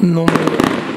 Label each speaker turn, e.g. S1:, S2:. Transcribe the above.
S1: número